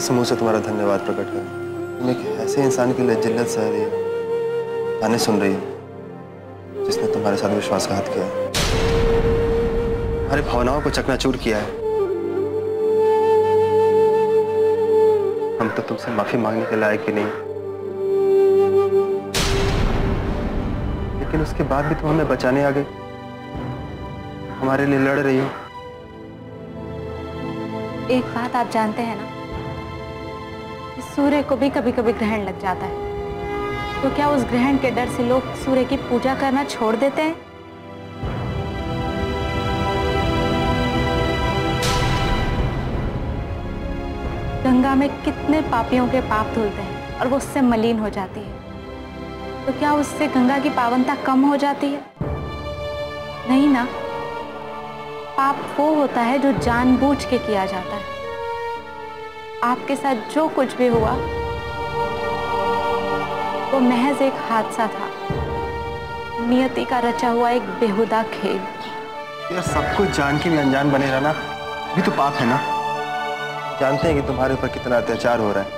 किस मुँह से तुम्हारा धन्यवाद प्रकट करूँ। तुम एक ऐसे इंसान के लिए जिल्लत सह रही हो सुन रही जिसने तुम्हारे साथ विश्वासघात किया हमारी भावनाओं को चकनाचूर किया है। हम तो तुमसे माफ़ी मांगने के लायक ही नहीं। लेकिन उसके बाद भी तुम हमें बचाने आ गए हमारे लिए लड़ रही हो। एक बात आप जानते हैं ना? सूर्य को भी कभी कभी ग्रहण लग जाता है। तो क्या उस ग्रहण के डर से लोग सूर्य की पूजा करना छोड़ देते हैं? गंगा में कितने पापियों के पाप धुलते हैं और वो उससे मलिन हो जाती है। तो क्या उससे गंगा की पावनता कम हो जाती है? नहीं ना। पाप वो होता है जो जानबूझ के किया जाता है। आपके साथ जो कुछ भी हुआ, वो महज एक हादसा था। नियति का रचा हुआ एक बेहुदा खेल। यार सब कुछ जान के भी अनजान बने रहना भी तो पाप है ना? जानते हैं कि तुम्हारे ऊपर कितना अत्याचार हो रहा है,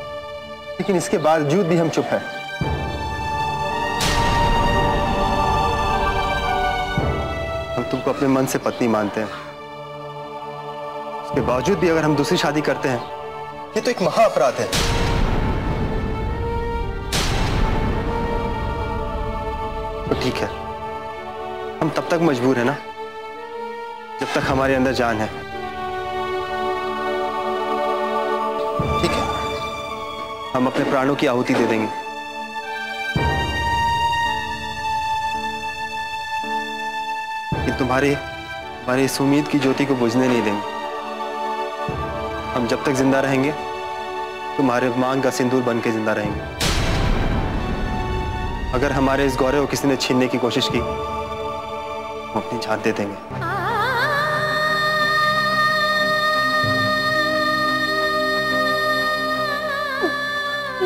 लेकिन इसके बावजूद भी हम चुप हैं। हम तुमको अपने मन से पत्नी मानते हैं। उसके बावजूद भी अगर हम दूसरी शादी करते हैं ये तो एक महा अपराध है। तो ठीक है। हम तब तक मजबूर है ना? जब तक हमारे अंदर जान है। ठीक है। हम अपने प्राणों की आहुति दे देंगे। कि तुम्हारे हमारे इस उम्मीद की ज्योति को बुझने नहीं देंगे। हम जब तक ज़िंदा रहेंगे, तुम्हारे मांग का सिंदूर बन के ज़िंदा रहेंगे। अगर हमारे इस गौरव को किसी ने छीनने की कोशिश की, हम अपनी जान दे देंगे।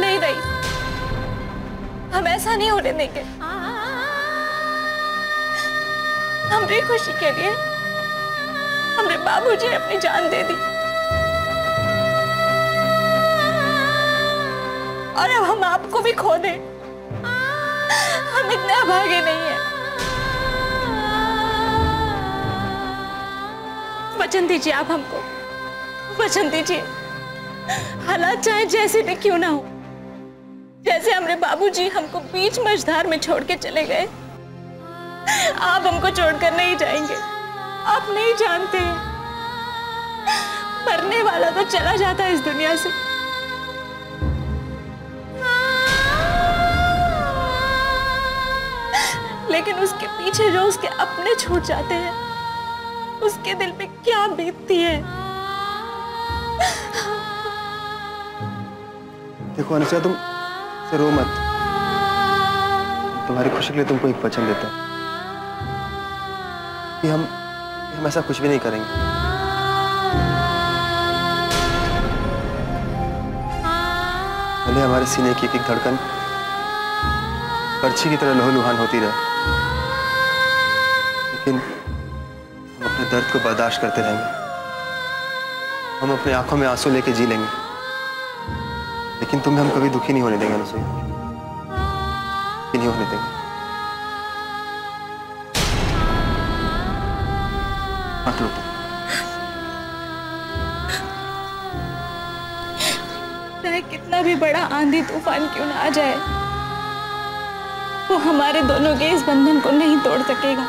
नहीं रही हम ऐसा नहीं होने देंगे। हमारी खुशी के लिए हमने बाबूजी अपनी जान दे दी। और अब हम आपको भी खो दें। हम इतने अभागे नहीं है। वचन दीजिए आप हमको। वचन दीजिए। हालात चाहे जैसे भी क्यों ना हो। जैसे हमारे बाबूजी हमको बीच मझधार में छोड़ के चले गए। आप हमको छोड़कर नहीं जाएँगे। आप नहीं जानते। मरने वाला तो चला जाता है इस दुनिया से। लेकिन उसके पीछे जो उसके अपने छूट जाते हैं, उसके दिल पे क्या बीतती है? देखो अनुसया तुम से रो मत। तुम्हारी खुशी के लिए तुमको एक वचन देता कि हम हम ऐसा कुछ भी नहीं करेंगे। हमारे सीने की एक धड़कन पर्ची की तरह लहूलुहान होती रहे। लेकिन हम अपने दर्द को बर्दाश्त करते रहेंगे। हम अपने आँखों में आँसू लेके जी लेंगे। लेकिन तुम्हें हम कभी दुखी नहीं होने देंगे, अनुसुईया। दुखी नहीं होने देंगे। कितना भी बड़ा आंधी तूफ़ान क्यों ना आ जाए। वो हमारे दोनों के इस बंधन को नहीं तोड़ सकेगा।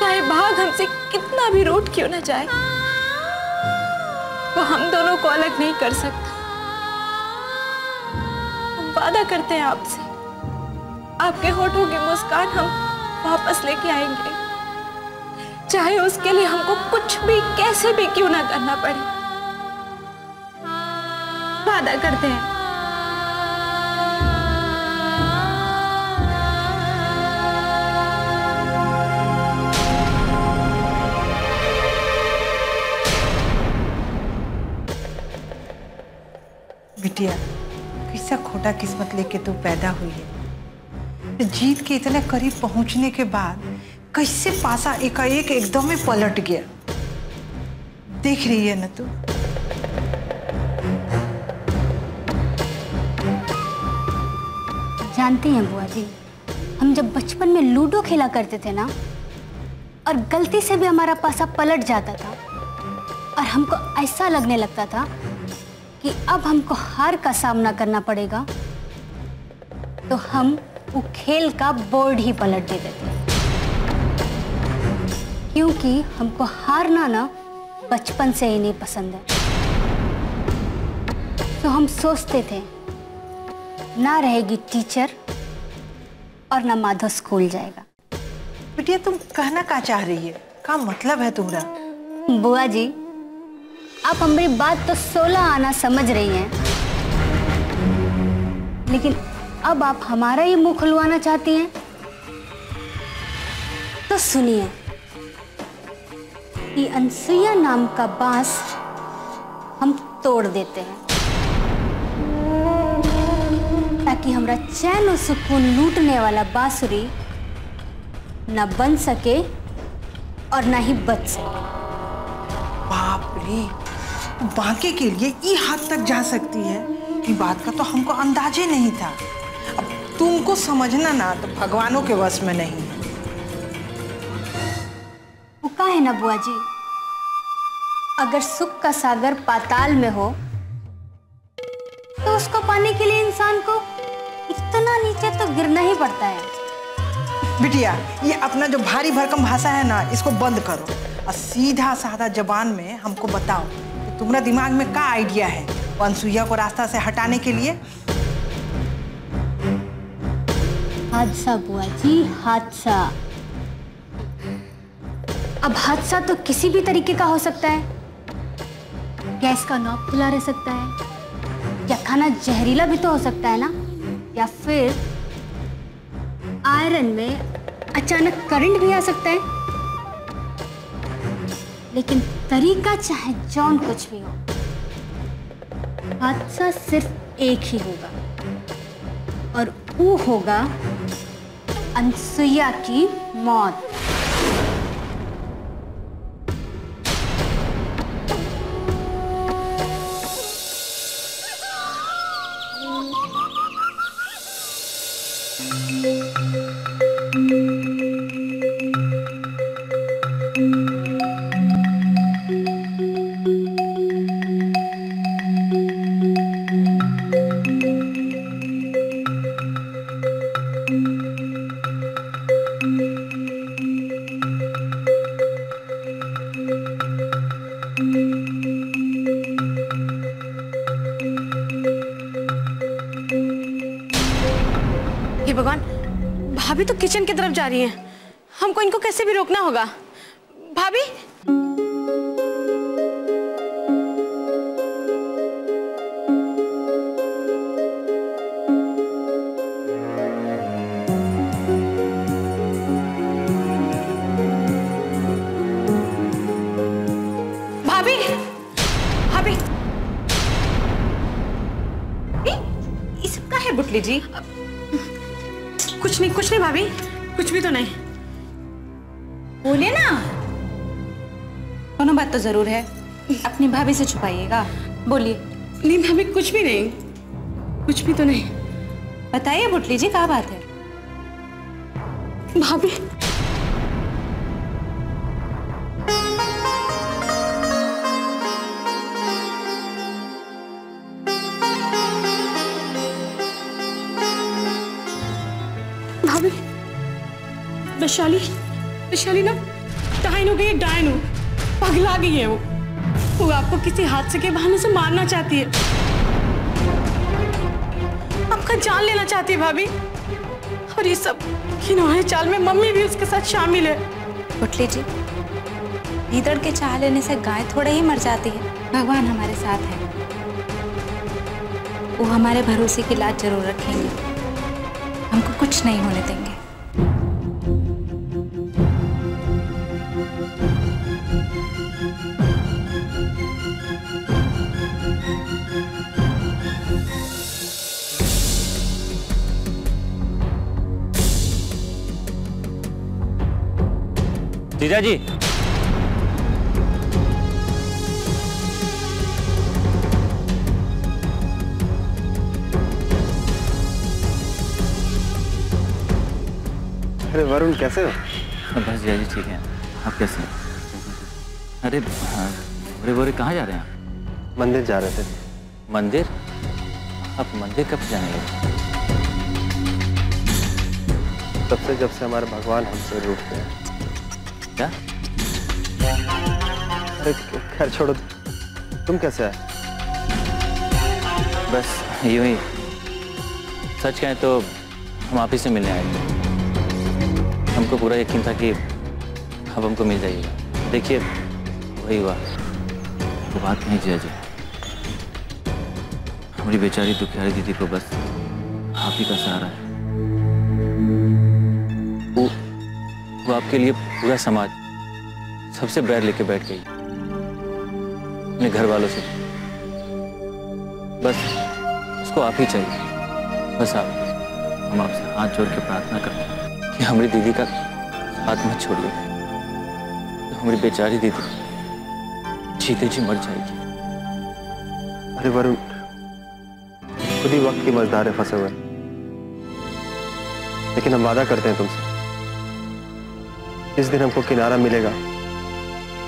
चाहे भाग हमसे कितना भी रूट क्यों ना जाए, वो हम दोनों को अलग नहीं कर सकता। हम वादा करते हैं आपसे। आपके होठों की मुस्कान हम वापस लेके आएँगे। चाहे उसके लिए हमको कुछ भी, कैसे भी क्यों ना करना पड़े। वादा करते हैं। लौटा किस्मत लेके तू पैदा हुई है। जीत के इतने करीब पहुँचने के बाद कैसे पासा एकाएक एकदम ही पलट गया? देख रही है ना तू? जानती हैं बुआ जी, हम जब बचपन में लूडो खेला करते थे ना, और गलती से भी हमारा पासा पलट जाता था, और हमको ऐसा लगने लगता था कि अब हमको हार का सामना करना पड़ेगा। तो हम वो खेल का बोर्ड ही पलट दे देते क्योंकि हमको हारना ना बचपन से ही नहीं पसंद है। तो हम सोचते थे ना रहेगी टीचर और ना माधव स्कूल जाएगा। बिटिया तुम कहना क्या चाह रही है? का मतलब है तुम्हारा? बुआ जी आप हमारी बात तो सोलह आना समझ रही हैं। लेकिन अब आप हमारा ही मुँह खुलवाना चाहती हैं? तो सुनिए ये अनसुईया नाम का बाँस हम तोड़ देते हैं। ताकि हमारा चैन और सुकून लूटने वाला बांसुरी न बन सके और न ही बच सके। बाप रे। बांके के लिए ये हद तक जा सकती है। कि बात का तो हमको अंदाजे नहीं था। अब तुमको समझना ना तो भगवानों के वश में नहीं। है वो का है ना बुआ जी। अगर सुख का सागर पाताल में हो तो उसको पाने के लिए इंसान को इतना नीचे तो गिरना ही पड़ता है। बिटिया ये अपना जो भारी भरकम भाषा है ना इसको बंद करो। और सीधा साधा जबान में हमको बताओ तुम्हारा दिमाग में का आइडिया है? अनसुईया को रास्ता से हटाने के लिए? हादसा बुआ जी, हादसा। अब हादसा तो किसी भी तरीके का हो सकता है। गैस का नॉब खुला रह सकता है, या खाना जहरीला भी तो हो सकता है ना? या फिर आयरन में अचानक करंट भी आ सकता है? लेकिन तरीका चाहे जॉन कुछ भी हो, हादसा सिर्फ़ एक ही होगा। और वो होगा अनसुईया की मौत। भाभी तो किचन की तरफ़ जा रही हैं। हमको इनको कैसे भी रोकना होगा। भाभी? भाभी? भाभी? है बुटली जी? नहीं कुछ नहीं भाभी कुछ भी तो नहीं। बोले ना। दोनों बात तो ज़रूर है। अपनी भाभी से छुपाइएगा। बोलिए। नहीं भाभी कुछ भी नहीं। कुछ भी तो नहीं। बताइए बुटली जी क्या बात है? भाभी भाभी वैशाली वैशाली ना, डायन हो गई है, डायन हो। पगला गई है वो। वो आपको किसी हादसे के बहाने से मारना चाहती है। आपका जान लेना चाहती है भाभी। और ये सब खिनौने चाल में मम्मी भी उसके साथ शामिल है। बुटली जी गीदड़ के चाह लेने से गाय थोड़े ही मर जाती है। भगवान हमारे साथ है। वो हमारे भरोसे की लाज ज़रूर रखेंगे। हमको कुछ नहीं होने देंगे। जीजा जी। अरे वरुण कैसे हो? बस जय जी ठीक है। आप कैसे हैं? अरे हाँ, बोरे बोरे कहाँ जा रहे हैं आप? मंदिर जा रहे थे। मंदिर? आप मंदिर कब जाने लगे? तब से जब से हमारे भगवान हमसे रूठ गए क्या? अरे खैर छोड़ो। तुम कैसे आए? बस यूँ ही। सच कहें तो हम आप ही से मिलने आए थे। हमको पूरा यकीन था कि अब हमको मिल जाइएगा। देखिए वही हुआ। वो बात नहीं जिया जी हमारी बेचारी दुखियारी दीदी को बस आप ही का सहारा है। आपके लिए पूरा समाज सबसे बैर लेके बैठ गई। अपने घर वालों से। बस, उसको आप ही चाहिए। बस आप, हम आपसे हाथ जोड़ के प्रार्थना करते हैं कि हमारी दीदी का हाथ मत छोड़िए। तो हमारी बेचारी दीदी जीते जी मर जाएगी। अरे वरुण, खुद ही वक्त की मजदार है फंसे हुए लेकिन हम वादा करते हैं तुमसे इस दिन हमको किनारा मिलेगा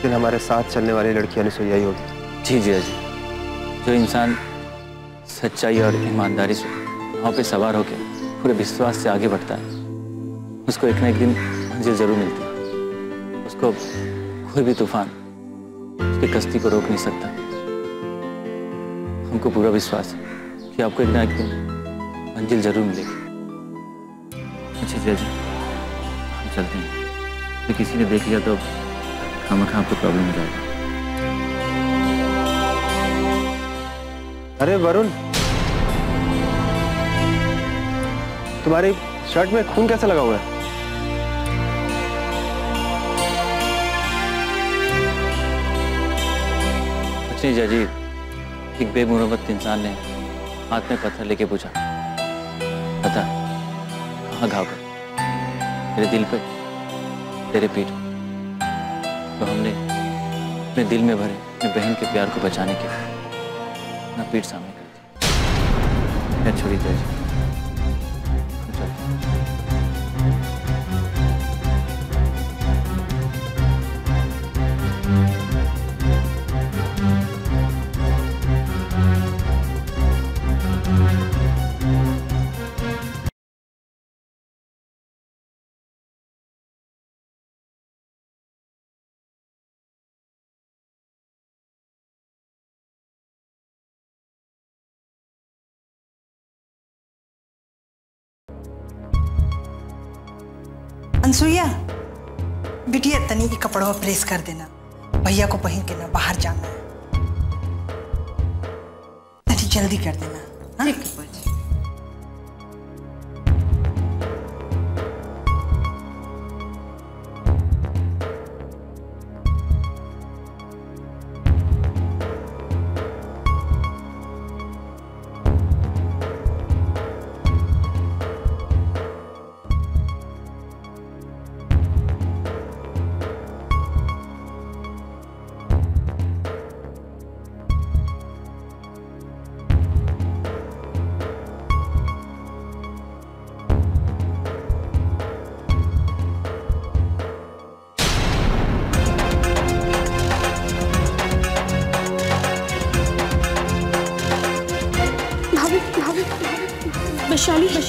दिन हमारे साथ चलने वाली लड़की अनुसुईया ही होगी। जी जी जी। जो इंसान सच्चाई और ईमानदारी से वहाँ पे सवार होकर पूरे विश्वास से आगे बढ़ता है, उसको एक ना एक दिन मंजिल ज़रूर मिलती है। उसको कोई भी तूफ़ान, उसकी कश्ती को रोक नहीं सकता। हमको पूरा विश्वास है कि आपको एक ना एक दिन मंजिल ज़रूर मिलेगी। जी जी हम चलते हैं। तो किसी ने देख लिया तो हम आपको प्रॉब्लम हो जाएगा। अरे वरुण तुम्हारी शर्ट में खून कैसे लगा हुआ है? कुछ नहीं जाजी एक बेमुरवत इंसान ने हाथ में पत्थर लेके पूछा। पता कहाँ घाव मेरे दिल पे। तेरे पीठ। तो हमने अपने दिल में भरे अपने बहन के प्यार को बचाने के अपना पीठ सामने कर दिया। छोड़ी जय अनसुईया, बिटिया, तनी की कपड़ों प्रेस कर देना। भैया को पहन के ना बाहर जाना। है जल्दी कर देना हाँ?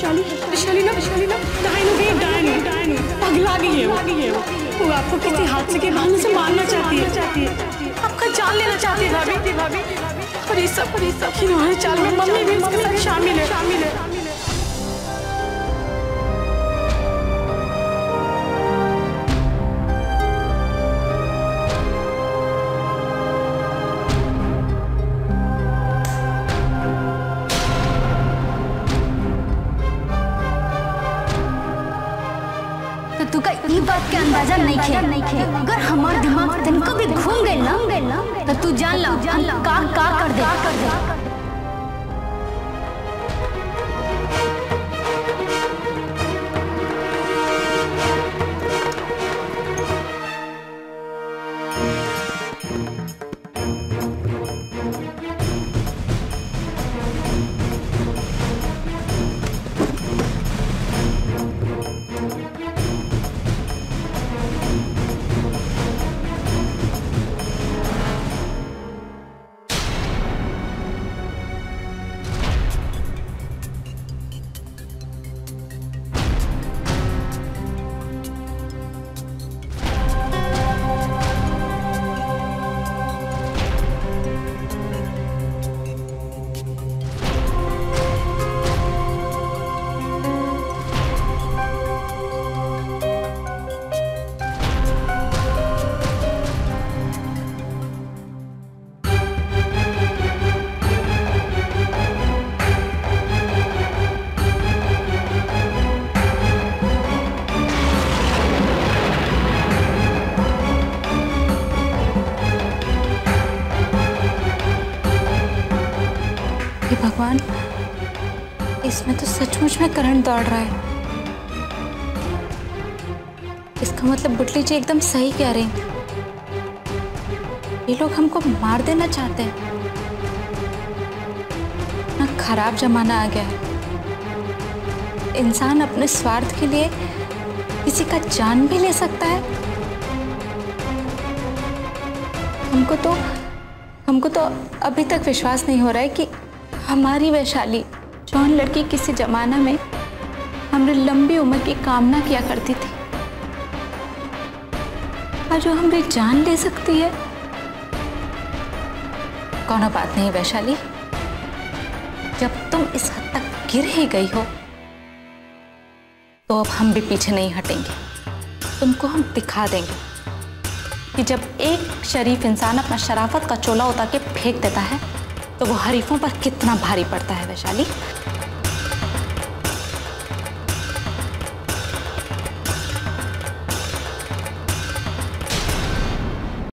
वैशाली वैशाली ना, विशाली ना। डायन गई डायन डायन। पगला गई है वो। वो आपको किसी हादसे के बहाने से मारना चाहती है। चाहती है आपका जान लेना चाहती है भाभी। और ये सब और ये सब। खिलवाड़े चाल में मम्मी भी मम्मी शामिल है शामिल है। अंदाज़ा नहीं खे। अगर हमार दिमाग तनिको भी घूम गए ना तो तू जान ला ला का का कर दे। में करंट दौड़ रहा है। इसका मतलब बुटली जी एकदम सही कह रही हैं। ये लोग हमको मार देना चाहते हैं। ना खराब जमाना आ गया है। इंसान अपने स्वार्थ के लिए किसी का जान भी ले सकता है। हमको तो हमको तो अभी तक विश्वास नहीं हो रहा है कि हमारी वैशाली जौन लड़की किसी जमाना में हमारी लंबी उम्र की कामना किया करती थी। और जो हमारी जान ले सकती है। कोनो बात नहीं वैशाली? जब तुम इस हद तक गिर ही गई हो तो अब हम भी पीछे नहीं हटेंगे। तुमको हम दिखा देंगे कि जब एक शरीफ इंसान अपना शराफत का चोला उतार के फेंक देता है तो वो हरीफों पर कितना भारी पड़ता है वैशाली?